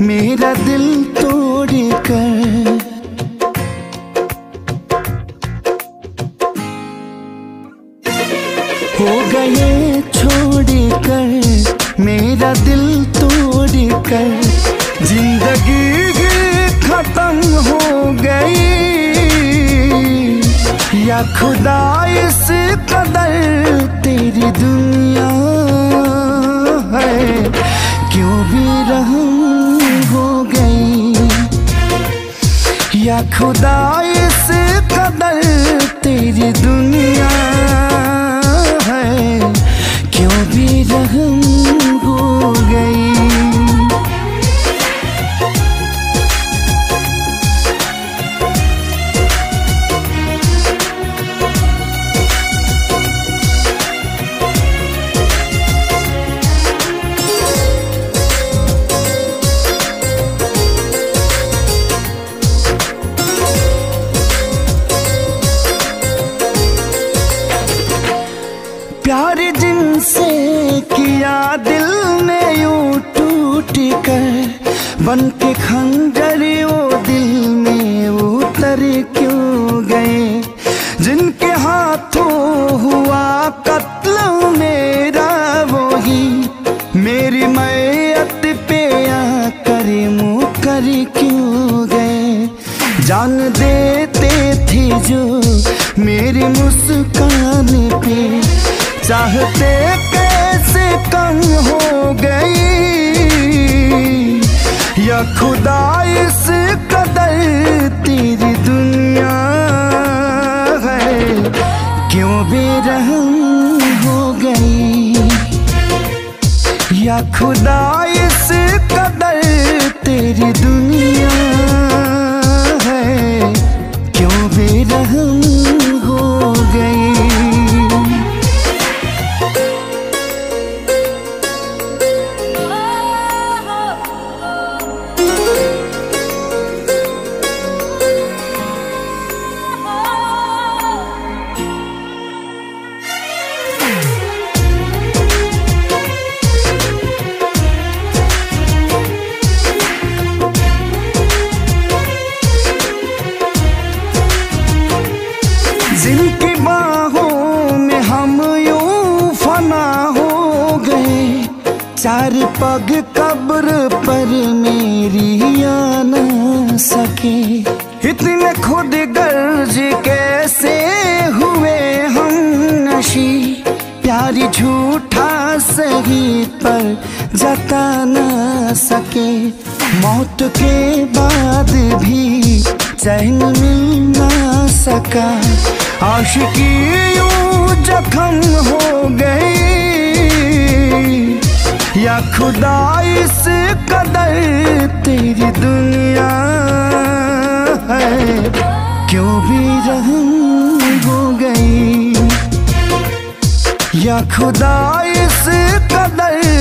मेरा दिल तोड़ कर हो गए छोड़ कर मेरा दिल तोड़ कर ज़िंदगी भी खत्म हो गई। या खुदा इस कदर खुदा इस कदर तेरी दुनिया बन के खंजर वो दिल में उतर क्यों गए? जिनके हाथों हुआ कत्ल मेरा वही। मेरी मैयत पे आकर मुँह कर क्यों गए? जान देते थे जो मेरी मुस्कान पे। चाहते कैसे कम हो गई? या खुदा इस कदर तेरी दुनिया है। क्यों बेरहम हो गई? या खुदा इस कदर चार पग कब्र पर मेरी आ न सके। इतने खुद गर्ज कैसे हुए हम नशी? प्यारी झूठा सही पर जता न सके। मौत के बाद भी चैन मिल ना सका। आशिकी यूँ जख्म हो गई। या खुदा इस कदर तेरी दुनिया है। क्यों भी रहम हो गई? या खुदा इस कदर